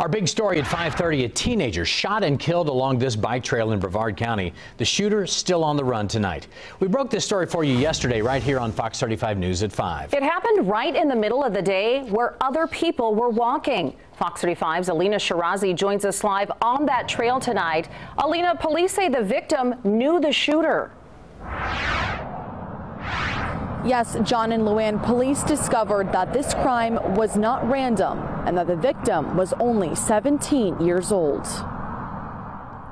Our big story at 5:30: a teenager shot and killed along this bike trail in Brevard County. The shooter still on the run tonight. We broke this story for you yesterday right here on Fox 35 News at 5. It happened right in the middle of the day where other people were walking. Fox 35's Alina Shirazi joins us live on that trail tonight. Alina, police say the victim knew the shooter. Yes, John and Luann, police discovered that this crime was not random and that the victim was only 17 years old.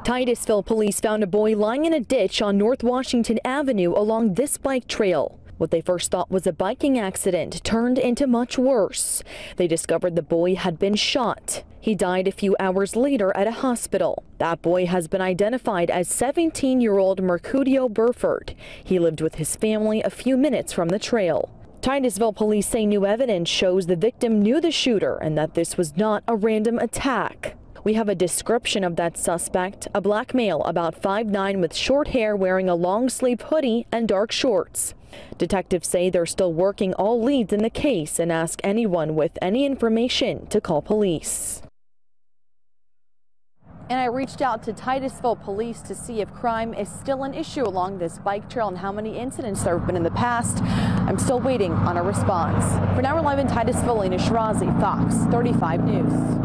Titusville police found a boy lying in a ditch on North Washington Avenue along this bike trail. What they first thought was a biking accident turned into much worse. They discovered the boy had been shot. He died a few hours later at a hospital. That boy has been identified as 17-year-old Mercutio Burford. He lived with his family a few minutes from the trail. Titusville police say new evidence shows the victim knew the shooter and that this was not a random attack. We have a description of that suspect, a black male about 5'9 with short hair wearing a long sleeve hoodie and dark shorts. Detectives say they're still working all leads in the case and ask anyone with any information to call police. And I reached out to Titusville police to see if crime is still an issue along this bike trail and how many incidents there have been in the past. I'm still waiting on a response. For now, we're live in Titusville, Alina Shirazi, Fox 35 News.